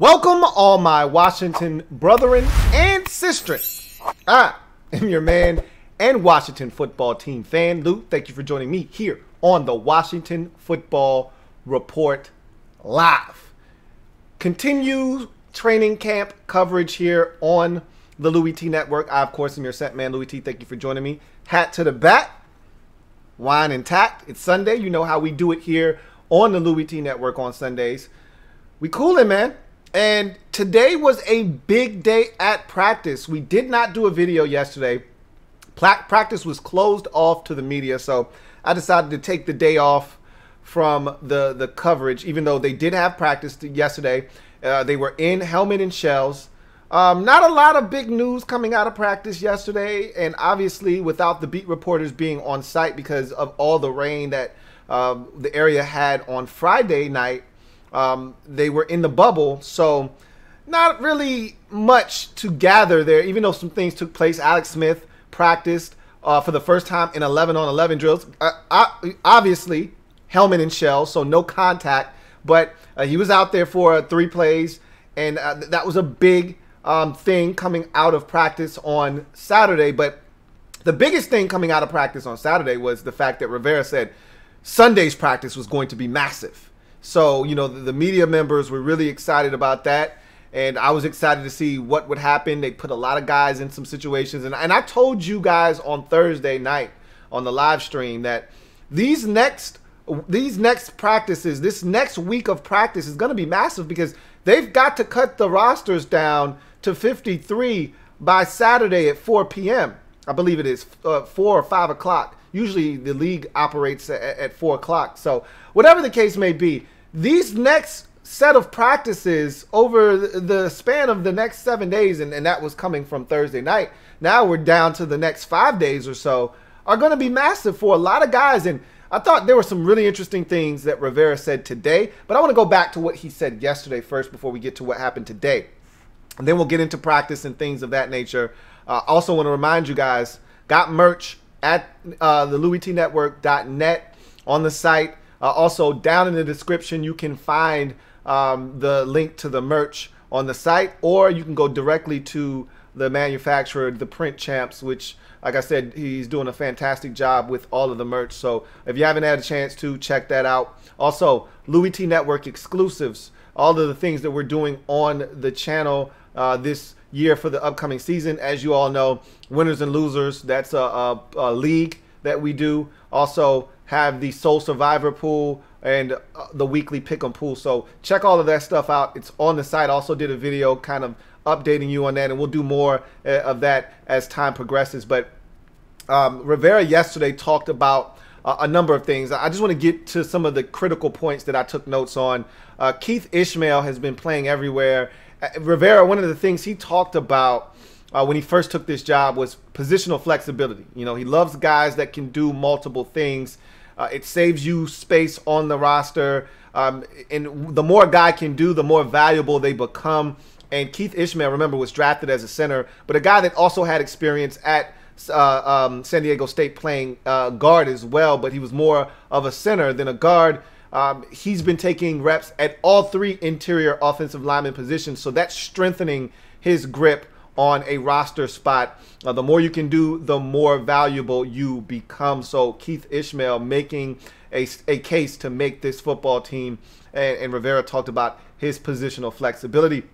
Welcome, all my Washington brethren and sisters. I am your man and Washington football team fan, Lou. Thank you for joining me here on the Washington Football Report Live. Continue training camp coverage here on the Louie Tee Network. I, of course, am your set man, Louie Tee. Thank you for joining me. Hat to the bat, wine intact. It's Sunday. You know how we do it here on the Louie Tee Network on Sundays. We coolin', man. And today was a big day at practice. We did not do a video yesterday. Practice was closed off to the media, so I decided to take the day off from the the coverage, even though they did have practice yesterday. Uh, they were in helmet and shells. Um, not a lot of big news coming out of practice yesterday, and obviously without the beat reporters being on site because of all the rain that um, the area had on Friday night um, they were in the bubble, so not really much to gather there, even though some things took place. Alex Smith practiced uh, for the first time in 11 on 11 drills. Uh, obviously, helmet and shell, so no contact, but uh, he was out there for three plays, and uh, that was a big um, thing coming out of practice on Saturday. But the biggest thing coming out of practice on Saturday was the fact that Rivera said Sunday's practice was going to be massive. So, you know, the, the, media members were really excited about that. And I was excited to see what would happen. They put a lot of guys in some situations. And, and I told you guys on Thursday night on the live stream that these next these next practices, this next week of practice is going to be massive because they've got to cut the rosters down to 53 by Saturday at 4 p.m. I believe it is uh, 4 or 5 o'clock. Usually the league operates at, at 4 o'clock. So, whatever the case may be, these next set of practices over the span of the next seven days, and, and that was coming from Thursday night. Now we're down to the next five days or so, are going to be massive for a lot of guys. And I thought there were some really interesting things that Rivera said today, but I want to go back to what he said yesterday first before we get to what happened today. And then we'll get into practice and things of that nature. Uh, also, want to remind you guys got merch at uh, the LouieTeeNetwork.net on the site. Uh, also, down in the description, you can find um, the link to the merch on the site, or you can go directly to the manufacturer, the Print Champs, which, like I said, he's doing a fantastic job with all of the merch. So if you haven't had a chance to, check that out. Also, Louie Tee Network exclusives, all of the things that we're doing on the channel uh, this year for the upcoming season. As you all know, winners and losers, that's a, a, a league that we do. Also, have the Soul Survivor pool and uh, the weekly pick'em pool. So check all of that stuff out. It's on the site. Also did a video kind of updating you on that, and we'll do more uh, of that as time progresses. But um, Rivera yesterday talked about uh, a number of things. I just want to get to some of the critical points that I took notes on. Uh, Keith Ismael has been playing everywhere. Uh, Rivera, one of the things he talked about uh, when he first took this job was positional flexibility. You know, he loves guys that can do multiple things. Uh, it saves you space on the roster. Um, and the more a guy can do, the more valuable they become. And Keith Ismael, remember, was drafted as a center, but a guy that also had experience at uh, um, San Diego State playing uh, guard as well, but he was more of a center than a guard. Um, he's been taking reps at all three interior offensive lineman positions, so that's strengthening his grip on a roster spot. Uh, the more you can do, the more valuable you become. So Keith Ismael making a, a case to make this football team, and, and Rivera talked about his positional flexibility.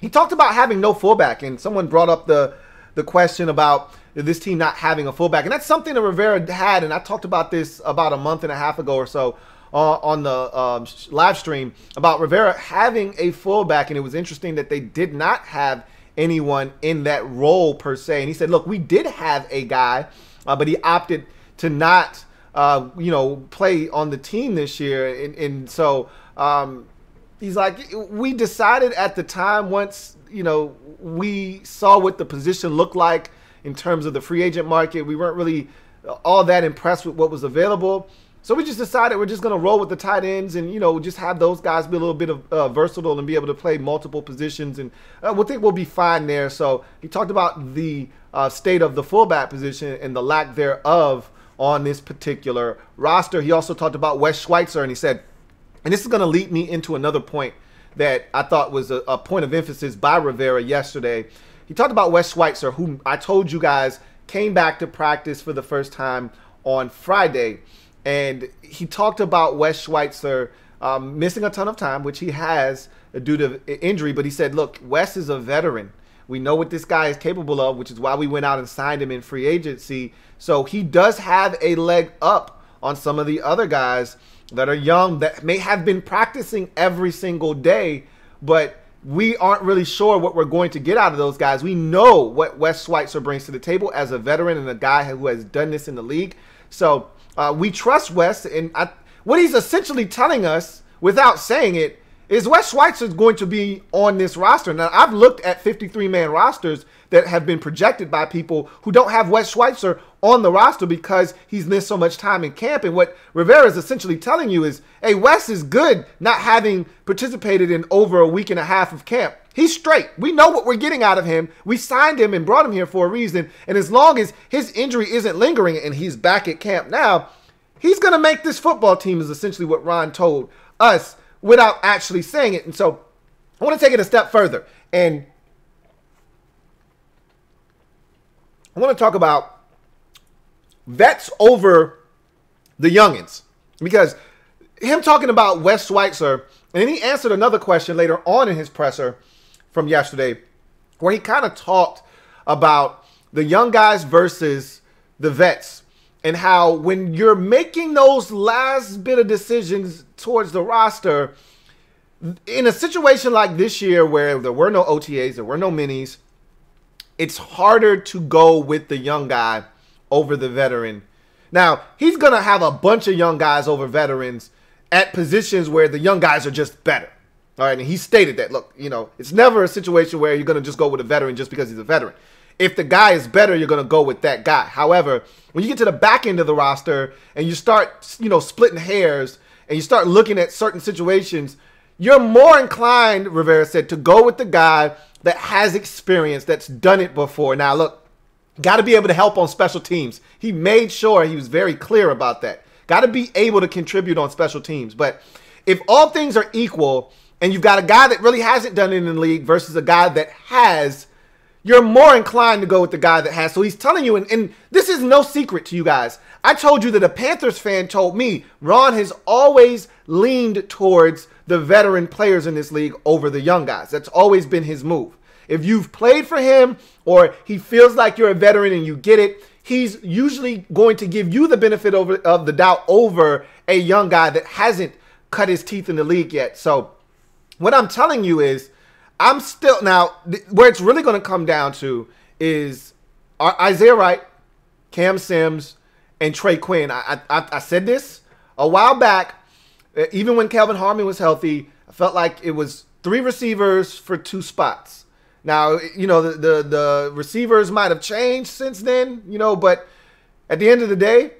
He talked about having no fullback, and someone brought up the the question about this team not having a fullback, and that's something that Rivera had, and I talked about this about a month and a half ago or so uh, on the um, live stream about Rivera having a fullback, and it was interesting that they did not have anyone in that role per se. And he said, look, we did have a guy, uh, but he opted to not, uh, you know, play on the team this year. And, and so um, he's like, we decided at the time once, you know, we saw what the position looked like in terms of the free agent market. We weren't really all that impressed with what was available. So we just decided we're just going to roll with the tight ends and, you know, just have those guys be a little bit of uh, versatile and be able to play multiple positions. And uh, we think we'll be fine there. So he talked about the uh, state of the fullback position and the lack thereof on this particular roster. He also talked about Wes Schweitzer and he said, and this is going to lead me into another point that I thought was a, a point of emphasis by Rivera yesterday. He talked about Wes Schweitzer, who I told you guys came back to practice for the first time on Friday. And he talked about Wes Schweitzer um, missing a ton of time, which he has due to injury. But he said, look, Wes is a veteran. We know what this guy is capable of, which is why we went out and signed him in free agency. So he does have a leg up on some of the other guys that are young that may have been practicing every single day, but we aren't really sure what we're going to get out of those guys. We know what Wes Schweitzer brings to the table as a veteran and a guy who has done this in the league. So uh, we trust Wes, and I, what he's essentially telling us, without saying it, is Wes Schweitzer is going to be on this roster. Now, I've looked at 53 man rosters that have been projected by people who don't have Wes Schweitzer on the roster because he's missed so much time in camp. And what Rivera is essentially telling you is, hey, Wes is good not having participated in over a week and a half of camp. He's straight. We know what we're getting out of him. We signed him and brought him here for a reason. And as long as his injury isn't lingering and he's back at camp now, he's going to make this football team, is essentially what Ron told us without actually saying it. And so I want to take it a step further. And I want to talk about vets over the youngins. Because him talking about Wes Schweitzer, and then he answered another question later on in his presser from yesterday, where he kind of talked about the young guys versus the vets and how when you're making those last bit of decisions towards the roster, in a situation like this year where there were no OTAs, there were no minis, it's harder to go with the young guy over the veteran. Now, he's going to have a bunch of young guys over veterans at positions where the young guys are just better. All right, and he stated that, look, you know, it's never a situation where you're going to just go with a veteran just because he's a veteran if the guy is better, you're going to go with that guy. However, when you get to the back end of the roster and you start, you know, splitting hairs and you start looking at certain situations, you're more inclined, Rivera said, to go with the guy that has experience, that's done it before. Now, look, got to be able to help on special teams. He made sure he was very clear about that. Got to be able to contribute on special teams. But if all things are equal and you've got a guy that really hasn't done it in the league versus a guy that has, you're more inclined to go with the guy that has. So he's telling you, and, and, this is no secret to you guys. I told you that a Panthers fan told me Ron has always leaned towards the veteran players in this league over the young guys. That's always been his move. If you've played for him or he feels like you're a veteran and you get it, he's usually going to give you the benefit of the doubt over a young guy that hasn't cut his teeth in the league yet. So what I'm telling you is I'm still now where it's really going to come down to is Isaiah Wright, Cam Sims, and Trey Quinn. I, I, I said this a while back. Uh, even when Kelvin Harmon was healthy, I felt like it was three receivers for two spots. Now, you know, the, the, the receivers might have changed since then, you know, but at the end of the day,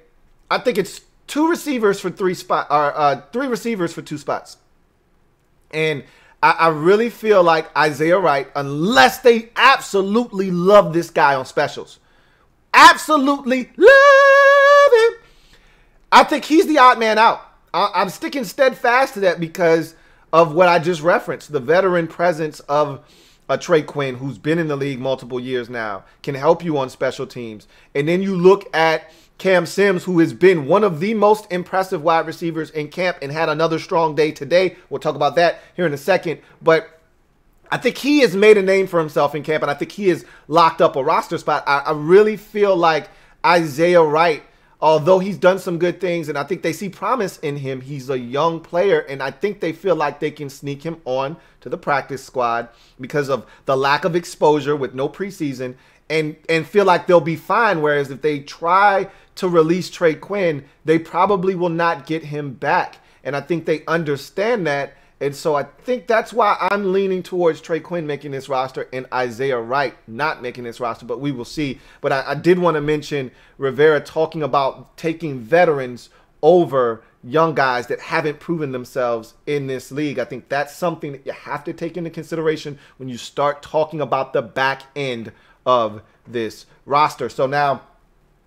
I think it's two receivers for three spot or uh, three receivers for two spots. And I, I really feel like Isaiah Wright, unless they absolutely love this guy on specials, absolutely love him, I think he's the odd man out. I, I'm sticking steadfast to that because of what I just referenced the veteran presence of a Trey Quinn who's been in the league multiple years now, can help you on special teams. And then you look at Cam Sims, who has been one of the most impressive wide receivers in camp and had another strong day today. We'll talk about that here in a second. But I think he has made a name for himself in camp, and I think he has locked up a roster spot. I, I really feel like Isaiah Wright, although he's done some good things, and I think they see promise in him, he's a young player, and I think they feel like they can sneak him on to the practice squad because of the lack of exposure with no preseason and and feel like they'll be fine. Whereas if they try to release Trey Quinn, they probably will not get him back. And I think they understand that. And so I think that's why I'm leaning towards Trey Quinn making this roster and Isaiah Wright not making this roster, but we will see. But I, I did want to mention Rivera talking about taking veterans over young guys that haven't proven themselves in this league. I think that's something that you have to take into consideration when you start talking about the back end of this roster. So now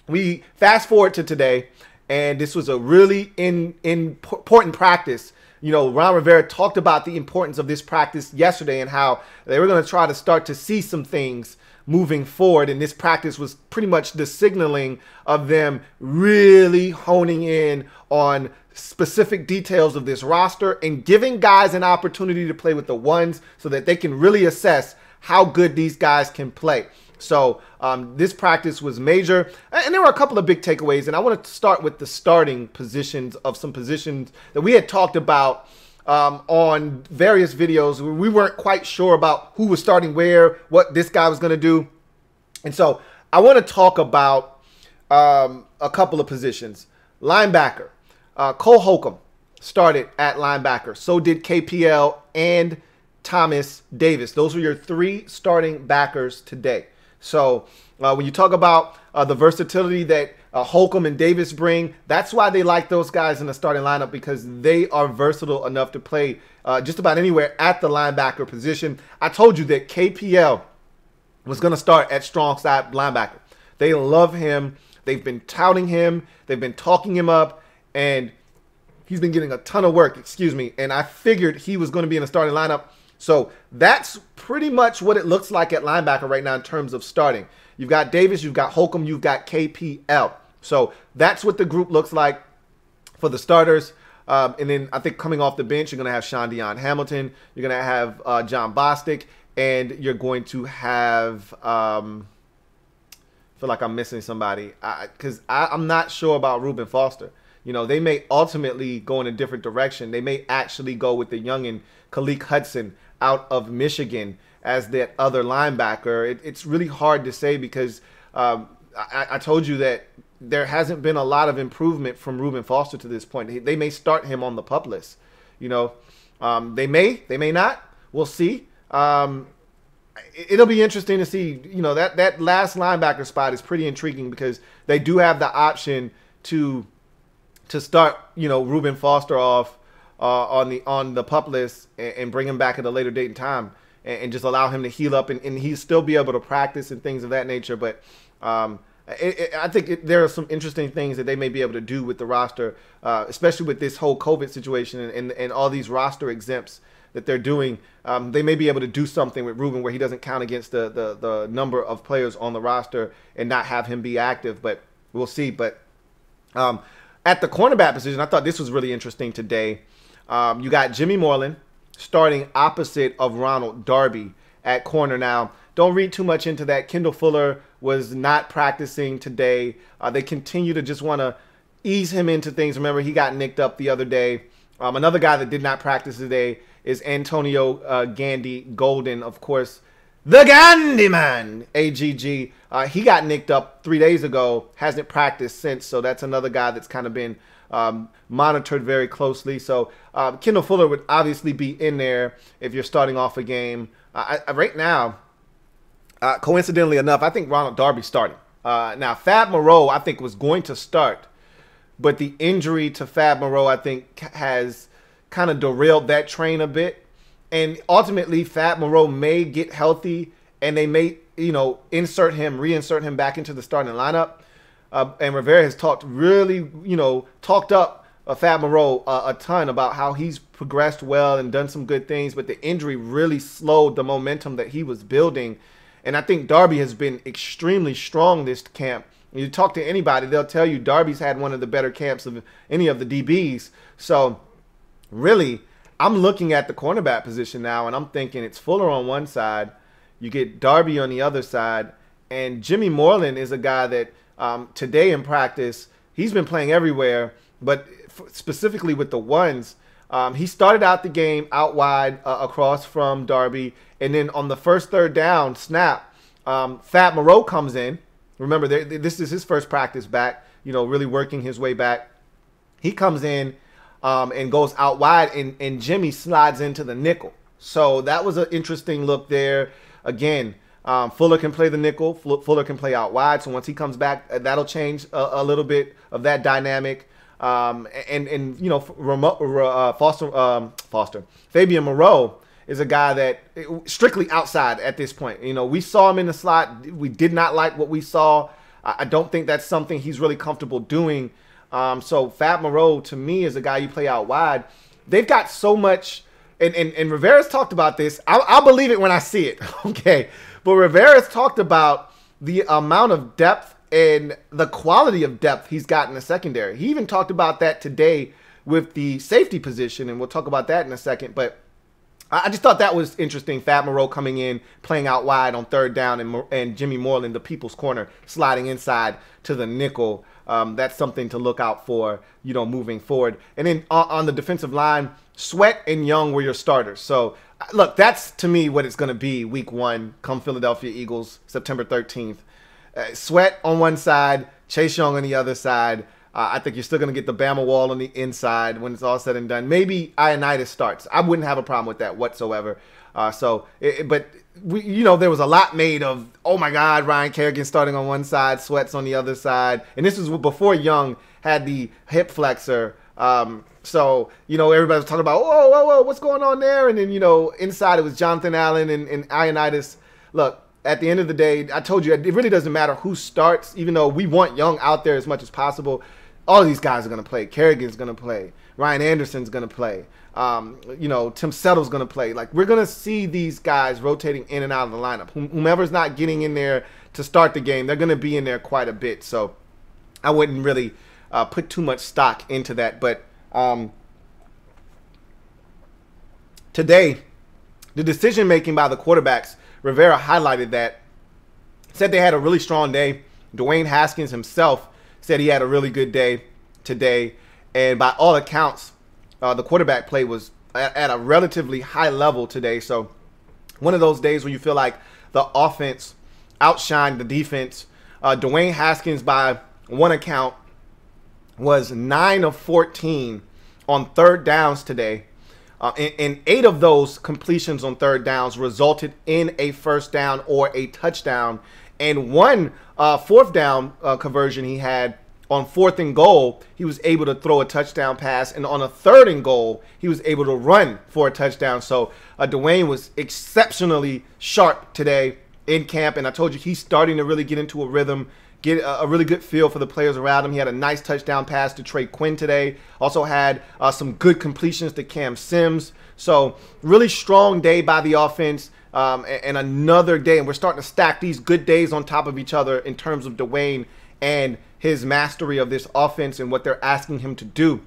we fast forward to today, and this was a really in, in important practice you know, Ron Rivera talked about the importance of this practice yesterday and how they were going to try to start to see some things moving forward. And this practice was pretty much the signaling of them really honing in on specific details of this roster and giving guys an opportunity to play with the ones so that they can really assess how good these guys can play. So um, this practice was major, and there were a couple of big takeaways. And I want to start with the starting positions of some positions that we had talked about um, on various videos. We weren't quite sure about who was starting where, what this guy was going to do, and so I want to talk about um, a couple of positions. Linebacker, uh, Cole Holcomb started at linebacker. So did KPL and Thomas Davis. Those were your three starting backers today. So uh, when you talk about uh, the versatility that uh, Holcomb and Davis bring, that's why they like those guys in the starting lineup because they are versatile enough to play uh, just about anywhere at the linebacker position. I told you that KPL was going to start at strong side linebacker. They love him. They've been touting him. They've been talking him up, and he's been getting a ton of work. Excuse me. And I figured he was going to be in the starting lineup so that's pretty much what it looks like at linebacker right now in terms of starting. You've got Davis, you've got Holcomb, you've got KPL. So that's what the group looks like for the starters. Um, and then I think coming off the bench, you're going to have Shaun Dion Hamilton, you're going to have uh, Jon Bostic, and you're going to have. Um, feel like I'm missing somebody because I'm not sure about Reuben Foster. You know, they may ultimately go in a different direction. They may actually go with the young and Khaleke Hudson out of Michigan as that other linebacker. It, it's really hard to say because um, I, I, told you that there hasn't been a lot of improvement from Reuben Foster to this point. They may start him on the pup list. You know, um, they may, they may not. We'll see. Um, it'll be interesting to see. You know, that that last linebacker spot is pretty intriguing because they do have the option to to start. You know, Reuben Foster off uh, on the on the pup list and, and, bring him back at a later date and time and, and just allow him to heal up and, and he still be able to practice and things of that nature. But um, it, it, I think it, there are some interesting things that they may be able to do with the roster, uh, especially with this whole COVID situation and, and, and all these roster exempts that they're doing. Um, they may be able to do something with Reuben where he doesn't count against the, the, the number of players on the roster and not have him be active. But we'll see. But um, at the cornerback position, I thought this was really interesting today. Um, you got Jimmy Moreland starting opposite of Ronald Darby at corner now. Don't read too much into that. Kendall Fuller was not practicing today. Uh, they continue to just want to ease him into things. Remember, he got nicked up the other day. Um, another guy that did not practice today is Antonio uh, Gandy Golden, of course. The Gandy Man, AGG. Uh, he got nicked up three days ago, hasn't practiced since. So that's another guy that's kind of been um, monitored very closely. So uh, Kendall Fuller would obviously be in there if you're starting off a game. Uh, I, right now, uh, coincidentally enough, I think Ronald Darby's starting. Uh, now, Fab Moreau, I think, was going to start, but the injury to Fab Moreau, I think, has kind of derailed that train a bit. And ultimately, Fab Moreau may get healthy and they may, you know, insert him, reinsert him back into the starting lineup. Uh, and Rivera has talked really, you know, talked up uh, Fab Moreau uh, a ton about how he's progressed well and done some good things, but the injury really slowed the momentum that he was building. And I think Darby has been extremely strong this camp. You talk to anybody, they'll tell you Darby's had one of the better camps of any of the DBs. So, really, I'm looking at the cornerback position now, and I'm thinking it's Fuller on one side, you get Darby on the other side, and Jimmy Moreland is a guy that – um, today in practice, he's been playing everywhere, but specifically with the ones, um, he started out the game out wide uh, across from Darby, and then on the first third down snap, um, Fab Moreau comes in. Remember, this is his first practice back. You know, really working his way back. He comes in um, and goes out wide, and, and Jimmy slides into the nickel. So that was an interesting look there. Again, um, Fuller can play the nickel. Fuller can play out wide. So once he comes back, uh, that'll change a, a little bit of that dynamic. Um, and and you know, uh, Foster um, Foster Fabian Moreau is a guy that strictly outside at this point. You know, we saw him in the slot. We did not like what we saw. I don't think that's something he's really comfortable doing. Um, so Fab Moreau to me is a guy you play out wide. they've got so much. And, and, and Rivera's talked about this. I'll, I'll believe it when I see it. okay. But Rivera's talked about the amount of depth and the quality of depth he's got in the secondary. He even talked about that today with the safety position, and we'll talk about that in a second. But I just thought that was interesting. Fab Moreau coming in, playing out wide on third down, and, and Jimmy Moreland, the people's corner, sliding inside to the nickel. Um, that's something to look out for, you know, moving forward. And then on, on the defensive line, Sweat and Young were your starters. So, uh, look, that's to me what it's going to be week one, come Philadelphia Eagles, September 13th. Uh, Sweat on one side, Chase Young on the other side. Uh, I think you're still going to get the Bama wall on the inside when it's all said and done. Maybe Ioannidis starts. I wouldn't have a problem with that whatsoever. Uh, so, it, but we, you know, there was a lot made of, oh my God, Ryan Kerrigan starting on one side, Sweats on the other side, and this was before Young had the hip flexor. Um, so, you know, everybody was talking about, whoa, whoa, whoa, what's going on there? And then, you know, inside it was Jonathan Allen and, and Ioannidis. Look, at the end of the day, I told you, it really doesn't matter who starts, even though we want Young out there as much as possible all of these guys are going to play. Kerrigan's going to play. Ryan Anderson's going to play. Um, you know, Tim Settle's going to play. Like, we're going to see these guys rotating in and out of the lineup. Whomever's not getting in there to start the game, they're going to be in there quite a bit. So I wouldn't really uh, put too much stock into that. But um, today, the decision making by the quarterbacks, Rivera highlighted that. Said they had a really strong day. Dwayne Haskins himself said he had a really good day today. And by all accounts, uh, the quarterback play was at, at, a relatively high level today. So one of those days where you feel like the offense outshined the defense. Uh, Dwayne Haskins, by one account, was 9 of 14 on third downs today. Uh, and, and, eight of those completions on third downs resulted in a first down or a touchdown and one uh, fourth down uh, conversion he had on fourth and goal, he was able to throw a touchdown pass, and on a third and goal, he was able to run for a touchdown. So uh, Dwayne was exceptionally sharp today in camp, and I told you he's starting to really get into a rhythm, get a, a really good feel for the players around him. He had a nice touchdown pass to Trey Quinn today. Also had uh, some good completions to Cam Sims. So really strong day by the offense um, and, and, another day. And we're starting to stack these good days on top of each other in terms of Dwayne and his mastery of this offense and what they're asking him to do.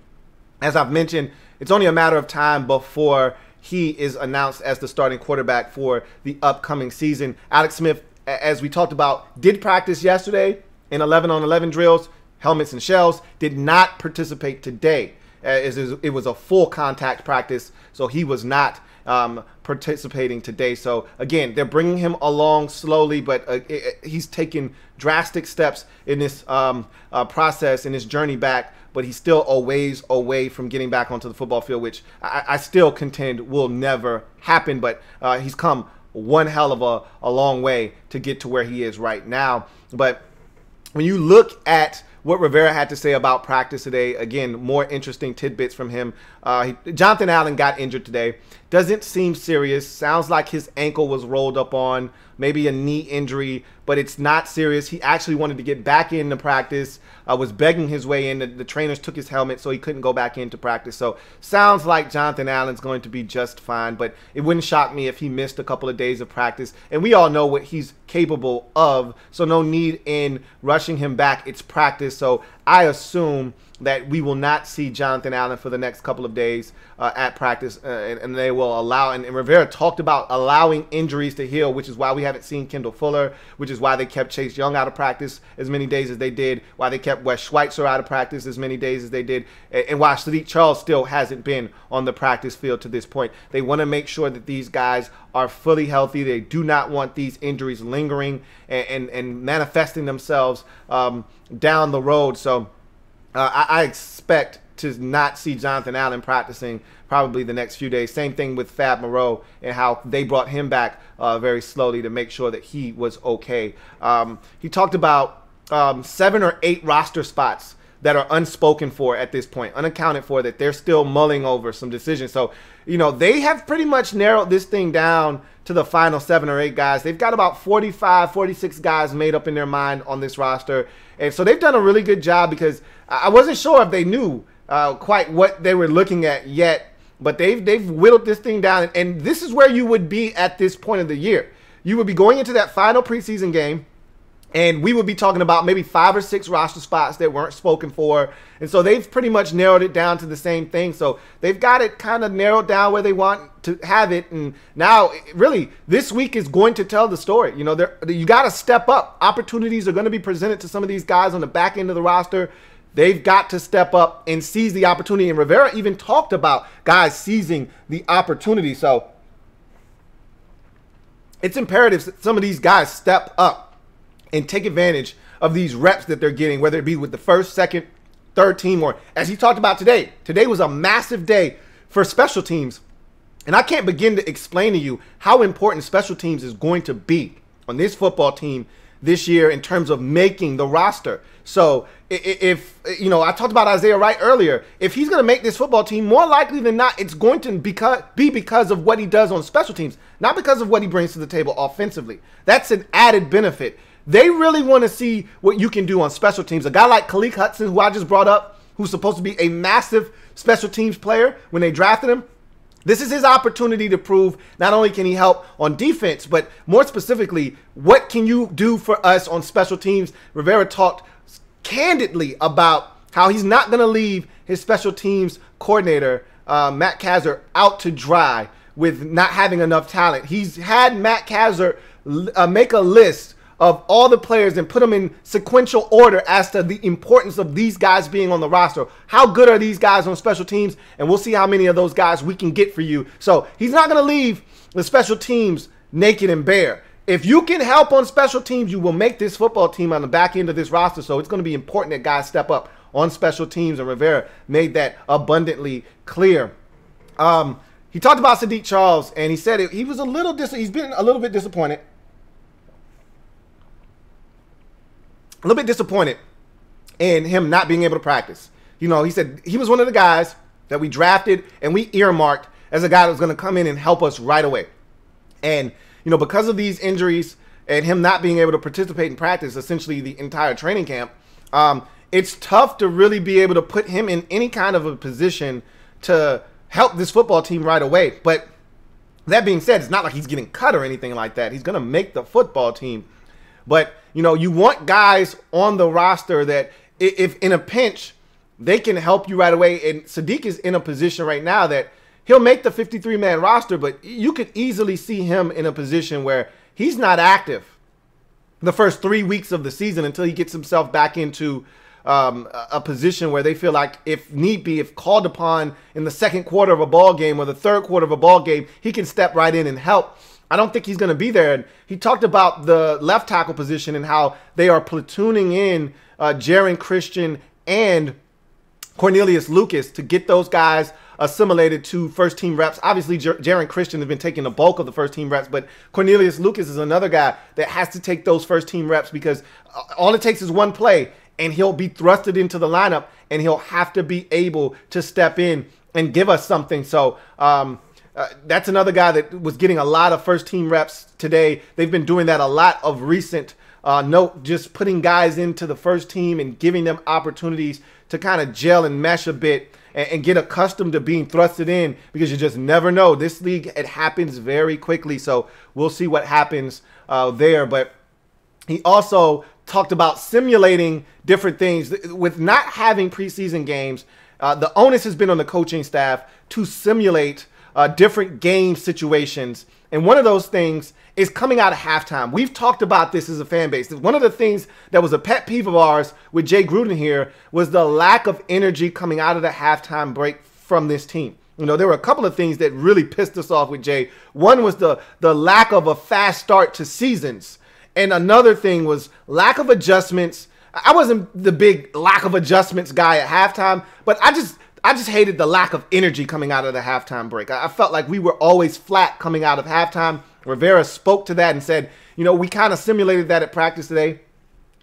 As I've mentioned, it's only a matter of time before he is announced as the starting quarterback for the upcoming season. Alex Smith, as we talked about, did practice yesterday in 11 on 11 drills, helmets and shells, did not participate today. It was a full contact practice, so he was not um, participating today. So again, they're bringing him along slowly, but uh, it, it, he's taking drastic steps in this um, uh, process in his journey back. But he's still a ways away from getting back onto the football field, which I, I still contend will never happen. But uh, he's come one hell of a, a long way to get to where he is right now. But when you look at what Rivera had to say about practice today. Again, more interesting tidbits from him. Uh, he, Jonathan Allen got injured today. Doesn't seem serious. Sounds like his ankle was rolled up on, maybe a knee injury, but it's not serious. He actually wanted to get back into practice. Uh, was begging his way in. The, the, trainers took his helmet, so he couldn't go back into practice. So sounds like Jonathan Allen's going to be just fine. But it wouldn't shock me if he missed a couple of days of practice. And we all know what he's capable of. So no need in rushing him back. It's practice. So I assume that we will not see Jonathan Allen for the next couple of days uh, at practice, uh, and, and, they will allow. And, and, Rivera talked about allowing injuries to heal, which is why we haven't seen Kendall Fuller, which is why they kept Chase Young out of practice as many days as they did, why they kept Wes Schweitzer out of practice as many days as they did, and, and why Saahdiq Charles still hasn't been on the practice field to this point. They want to make sure that these guys are fully healthy. They do not want these injuries lingering and, and, and manifesting themselves um, down the road. So uh, I, I, expect to not see Jonathan Allen practicing probably the next few days. Same thing with Fab Moreau and how they brought him back uh, very slowly to make sure that he was okay. Um, he talked about um, seven or eight roster spots that are unspoken for at this point, unaccounted for, that they're still mulling over some decisions. So, you know, they have pretty much narrowed this thing down to the final seven or eight guys. They've got about 45, 46 guys made up in their mind on this roster. And so they've done a really good job because I wasn't sure if they knew uh, quite what they were looking at yet but they've they've whittled this thing down, and this is where you would be at this point of the year. You would be going into that final preseason game and we would be talking about maybe five or six roster spots that weren't spoken for. And so they've pretty much narrowed it down to the same thing. So they've got it kind of narrowed down where they want to have it. And now, really, this week is going to tell the story. You know, you got to step up. Opportunities are going to be presented to some of these guys on the back end of the roster. They've got to step up and seize the opportunity. And Rivera even talked about guys seizing the opportunity. So it's imperative that some of these guys step up and take advantage of these reps that they're getting, whether it be with the first, second, third team, or as he talked about today. Today was a massive day for special teams. And I can't begin to explain to you how important special teams is going to be on this football team this year in terms of making the roster. So if you know, I talked about Isaiah Wright earlier. If he's going to make this football team, more likely than not, it's going to be because of what he does on special teams, not because of what he brings to the table offensively. That's an added benefit. They really want to see what you can do on special teams. A guy like Khaleke Hudson, who I just brought up, who's supposed to be a massive special teams player when they drafted him. This is his opportunity to prove not only can he help on defense, but more specifically, what can you do for us on special teams? Rivera talked candidly about how he's not going to leave his special teams coordinator, uh, Matt Kaczor, out to dry with not having enough talent. He's had Matt Kaczor uh, make a list of all the players and put them in sequential order as to the importance of these guys being on the roster. How good are these guys on special teams? And we'll see how many of those guys we can get for you. So he's not going to leave the special teams naked and bare. If you can help on special teams, you will make this football team on the back end of this roster. So it's going to be important that guys step up on special teams. And Rivera made that abundantly clear. Um, he talked about Saahdiq Charles, and he said it, he was a little dis- he's been a little bit disappointed a little bit disappointed in him not being able to practice. You know, he said he was one of the guys that we drafted and we earmarked as a guy that was going to come in and help us right away. And, you know, because of these injuries and him not being able to participate in practice essentially the entire training camp, um, it's tough to really be able to put him in any kind of a position to help this football team right away. But that being said, it's not like he's getting cut or anything like that. He's going to make the football team. But you know, you want guys on the roster that if in a pinch, they can help you right away. And Saahdiq is in a position right now that he'll make the 53 man roster, but you could easily see him in a position where he's not active the first three weeks of the season until he gets himself back into um, a position where they feel like, if need be, if called upon in the second quarter of a ball game or the third quarter of a ball game, he can step right in and help. I don't think he's going to be there. And he talked about the left tackle position and how they are platooning in uh, Geron Christian and Cornelius Lucas to get those guys assimilated to first team reps. Obviously, Jer- Geron Christian has been taking the bulk of the first team reps, but Cornelius Lucas is another guy that has to take those first team reps because uh, all it takes is one play and he'll be thrusted into the lineup and he'll have to be able to step in and give us something. So, um, uh, that's another guy that was getting a lot of first team reps today. They've been doing that a lot of recent. Uh, note just putting guys into the first team and giving them opportunities to kind of gel and mesh a bit and, and, get accustomed to being thrusted in because you just never know. This league, it happens very quickly. So we'll see what happens uh, there. But he also talked about simulating different things with not having preseason games. Uh, the onus has been on the coaching staff to simulate uh, different game situations. And one of those things is coming out of halftime. We've talked about this as a fan base. One of the things that was a pet peeve of ours with Jay Gruden here was the lack of energy coming out of the halftime break from this team. You know, there were a couple of things that really pissed us off with Jay. One was the the lack of a fast start to seasons. And another thing was lack of adjustments. I wasn't the big lack of adjustments guy at halftime, but I just I just hated the lack of energy coming out of the halftime break. I felt like we were always flat coming out of halftime. Rivera spoke to that and said, you know, we kind of simulated that at practice today.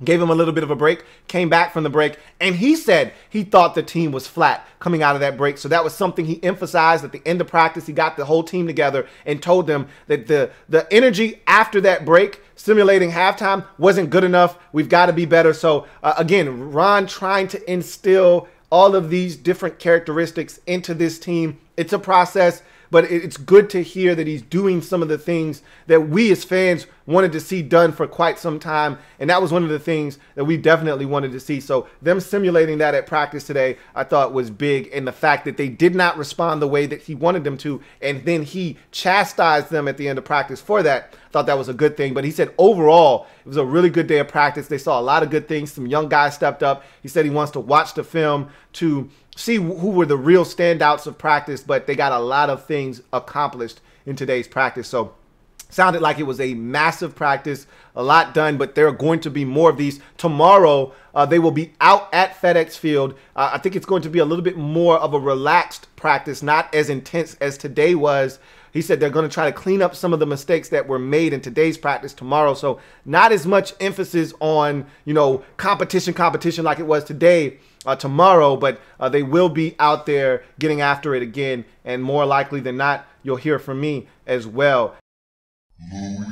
Gave him a little bit of a break, came back from the break, and he said he thought the team was flat coming out of that break. So that was something he emphasized at the end of practice. He got the whole team together and told them that the the energy after that break, simulating halftime, wasn't good enough. We've got to be better. So uh, again, Ron trying to instill all of these different characteristics into this team it's a process but it's good to hear that he's doing some of the things that we as fans wanted to see done for quite some time. And that was one of the things that we definitely wanted to see. So them simulating that at practice today, I thought was big. And the fact that they did not respond the way that he wanted them to, and then he chastised them at the end of practice for that, thought that was a good thing. But he said overall, it was a really good day of practice. They saw a lot of good things. Some young guys stepped up. He said he wants to watch the film to see who were the real standouts of practice, but they got a lot of things accomplished in today's practice. So sounded like it was a massive practice, a lot done, but there are going to be more of these. Tomorrow, uh, they will be out at FedEx Field. Uh, I think it's going to be a little bit more of a relaxed practice, not as intense as today was. He said they're going to try to clean up some of the mistakes that were made in today's practice tomorrow. So not as much emphasis on, you know, competition, competition like it was today, uh, tomorrow, but uh, they will be out there getting after it again. And more likely than not, you'll hear from me as well. Louie